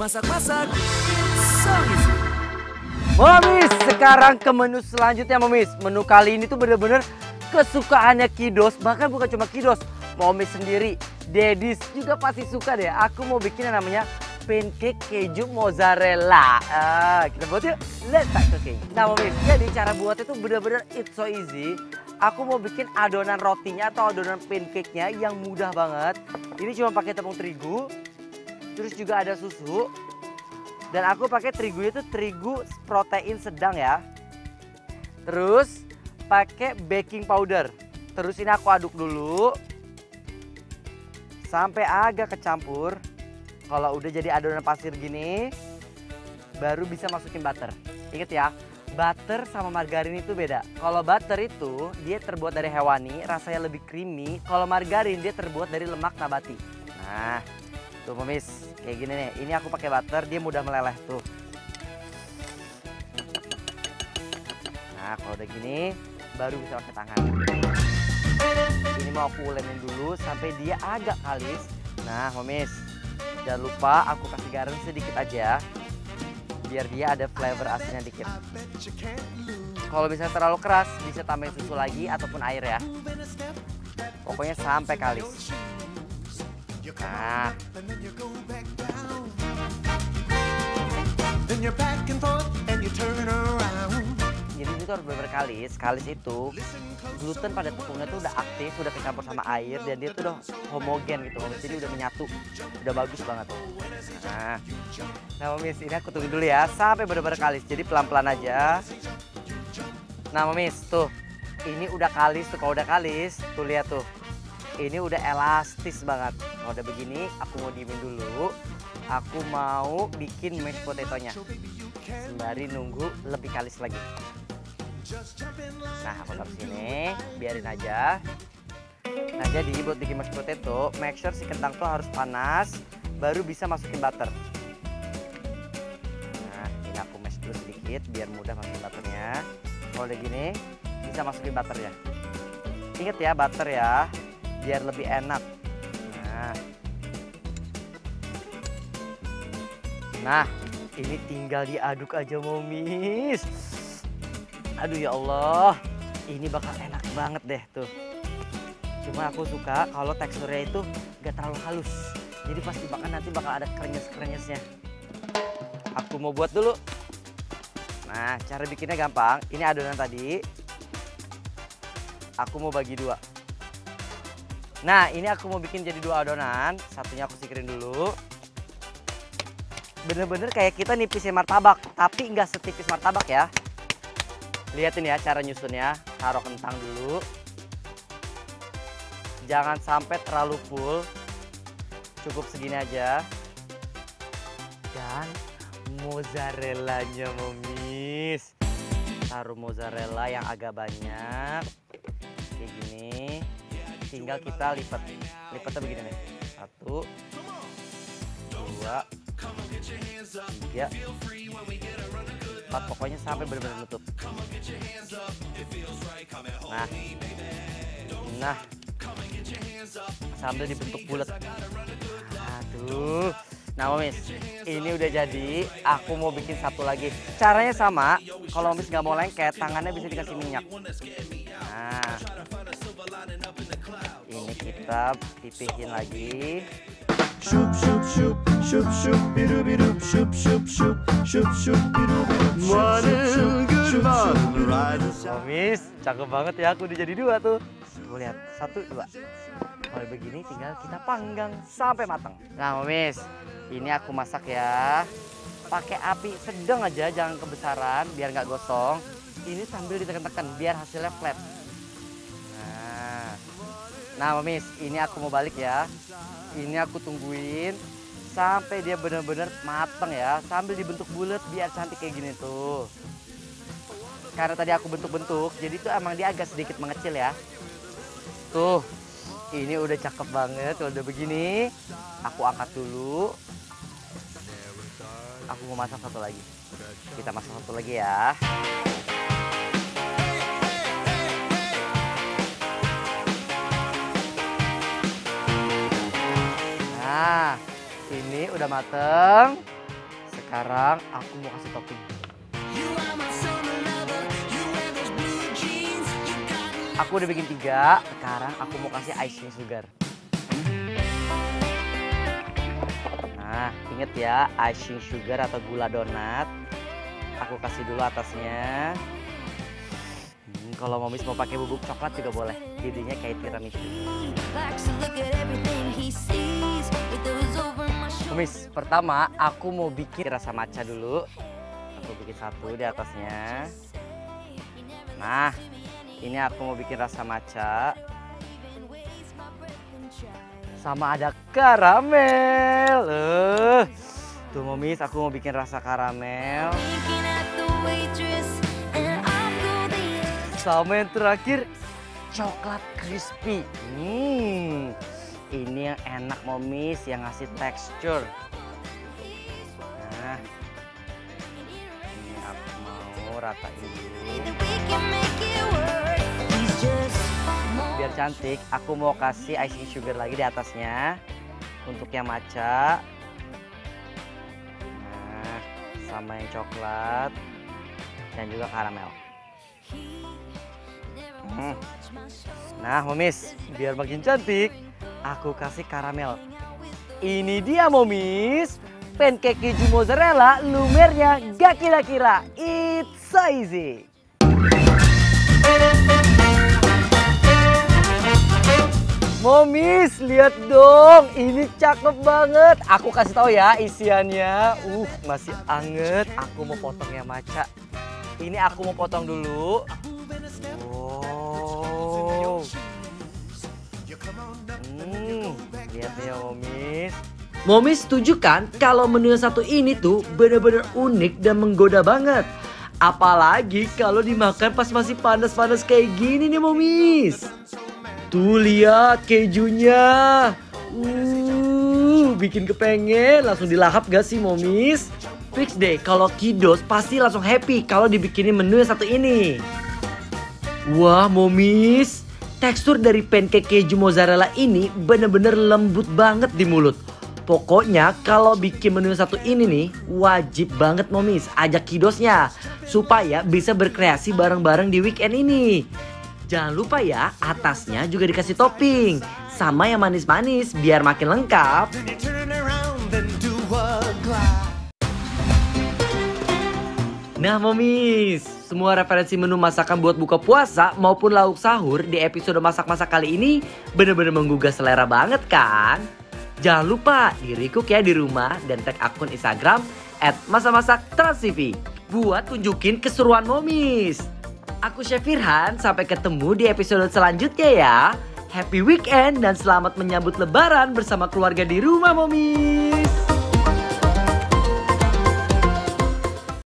Masak-masak, so easy. Momis, sekarang ke menu selanjutnya Momis. Menu kali ini tuh bener-bener kesukaannya Kidos, bahkan bukan cuma Kidos, Momis sendiri, Dedis juga pasti suka deh. Aku mau bikin yang namanya pancake keju mozzarella. Ah, kita buat yuk. Let's start cooking. Nah Momis, jadi cara buatnya tuh bener-bener it's so easy. Aku mau bikin adonan rotinya atau adonan pancake-nya yang mudah banget. Ini cuma pakai tepung terigu, terus juga ada susu, dan aku pakai terigu itu terigu protein sedang ya. Terus pakai baking powder. Terus ini aku aduk dulu. Sampai agak kecampur. Kalau udah jadi adonan pasir gini, baru bisa masukin butter. Ingat ya, butter sama margarin itu beda. Kalau butter itu dia terbuat dari hewani, rasanya lebih creamy. Kalau margarin dia terbuat dari lemak nabati. Nah, Tuh pemis, kayak gini nih. Ini aku pakai butter, dia mudah meleleh tuh. Nah, kalau udah gini, baru bisa pakai tangan. Ini mau aku ulenin dulu sampai dia agak kalis. Nah, pemis, jangan lupa aku kasih garam sedikit aja. Biar dia ada flavor asinnya dikit. Kalau misalnya terlalu keras, bisa tambahin susu lagi ataupun air ya. Pokoknya sampai kalis. Nah, Then you're back and forth and you turn around. jadi itu harus benar kalis. Kalis itu gluten pada tepungnya tuh udah aktif, udah kecampur sama air dan dia tuh udah homogen gitu. Jadi udah menyatu, udah bagus banget. Nah, nah Momis, ini aku tunggu dulu ya sampai benar-benar kalis. Jadi pelan-pelan aja. Nah Momis, tuh ini udah kalis tuh. Kalau udah kalis, tuh lihat tuh. Ini udah elastis banget. Kalau udah begini, aku mau diemin dulu. Aku mau bikin mashed potato-nya. Sembari nunggu lebih kalis lagi. Nah, aku taruh sini, biarin aja. Nah, jadi buat bikin mashed potato, make sure si kentang tuh harus panas, baru bisa masukin butter. Nah, ini aku mash dulu sedikit, biar mudah masukin butternya. Kalau udah gini, bisa masukin butternya. Ingat ya, butter ya, biar lebih enak. Nah, nah ini tinggal diaduk aja, momis. Aduh ya Allah, ini bakal enak banget deh tuh. Cuma aku suka kalau teksturnya itu gak terlalu halus. Jadi pas dimakan nanti bakal ada krenyes-krenyesnya. Aku mau buat dulu. Nah, cara bikinnya gampang. Ini adonan tadi. Aku mau bagi dua. Nah, ini aku mau bikin jadi dua adonan. Satunya aku singkirin dulu. Bener-bener kayak kita nipisin martabak, tapi nggak setipis martabak ya. Lihatin ya cara nyusunnya. Taruh kentang dulu. Jangan sampai terlalu full. Cukup segini aja. Dan mozzarellanya momis. Taruh mozzarella yang agak banyak. Kayak gini. Tinggal kita lipat. Lipatnya begini nih. Satu. Dua. Tiga. Empat. Pokoknya sampai benar-benar nutup. Nah. Nah. Sambil dibentuk bulat. Aduh. Nah, Momis, ini udah jadi. Aku mau bikin satu lagi. Caranya sama. Kalau Momis nggak mau lengket, tangannya bisa dikasih minyak. Nah, ini kita pipihin lagi. Shoop shoop shoop shoop shoop biru biru shoop shoop shoop shoop shoop biru biru Morning, good. Momis, cakep banget ya. Aku udah jadi dua tuh. Tuh lihat, satu, dua. Kalau begini tinggal kita panggang sampai matang. Nah, Momis, ini aku masak ya. Pakai api sedang aja, jangan kebesaran biar nggak gosong. Ini sambil ditekan-tekan biar hasilnya flat. Nah, Momis, ini aku mau balik ya. Ini aku tungguin sampai dia benar-benar matang ya. Sambil dibentuk bulat biar cantik kayak gini tuh. Karena tadi aku bentuk-bentuk, jadi tuh emang dia agak sedikit mengecil ya. Tuh, ini udah cakep banget udah begini. Aku angkat dulu. Aku mau masak satu lagi. Kita masak satu lagi ya. Ini udah mateng. Sekarang aku mau kasih topping. Aku udah bikin tiga. Sekarang aku mau kasih icing sugar. Nah, inget ya, icing sugar atau gula donat. Aku kasih dulu atasnya. Hmm, kalau momis mau pakai bubuk coklat juga boleh. Jadinya kayak tiramisu. Momis, pertama aku mau bikin rasa matcha dulu. Aku bikin satu di atasnya. Nah, ini aku mau bikin rasa matcha. Sama ada karamel. Eh, tuh momis, aku mau bikin rasa karamel. Sama yang terakhir coklat crispy. Hmm, ini yang enak momis, yang ngasih tekstur. Nah, ini aku mau ratain dulu. Biar cantik, aku mau kasih icing sugar lagi di atasnya untuk yang matcha. Nah, sama yang coklat dan juga karamel. Hmm. Nah, Momis, biar makin cantik, aku kasih karamel. Ini dia, Momis. Pancake keju mozzarella, lumernya gak kira-kira. It's so easy. Momis, lihat dong. Ini cakep banget. Aku kasih tahu ya isiannya. Uh, masih anget. Aku mau potongnya maca. Ini aku mau potong dulu. Wow. Hmm, lihat ya Momis. Momi setuju kan kalau menu yang satu ini tuh bener-bener unik dan menggoda banget. Apalagi kalau dimakan pas masih panas-panas kayak gini nih Momis. Tuh lihat kejunya. Uh, bikin kepengen langsung dilahap gak sih Momis? Fix deh kalau Kidos pasti langsung happy kalau dibikinin menu yang satu ini. Wah Momis, tekstur dari pancake keju mozzarella ini bener-bener lembut banget di mulut. Pokoknya kalau bikin menu satu ini nih wajib banget Momis ajak kidosnya supaya bisa berkreasi bareng-bareng di weekend ini. Jangan lupa ya atasnya juga dikasih topping sama yang manis-manis biar makin lengkap. Nah momis, semua referensi menu masakan buat buka puasa maupun lauk sahur di episode masak-masak kali ini bener-bener menggugah selera banget kan? Jangan lupa di ya di rumah dan tag akun Instagram at masak-masak transtv buat tunjukin keseruan momis. Aku Chef Firhan, sampai ketemu di episode selanjutnya ya. Happy weekend dan selamat menyambut lebaran bersama keluarga di rumah momis.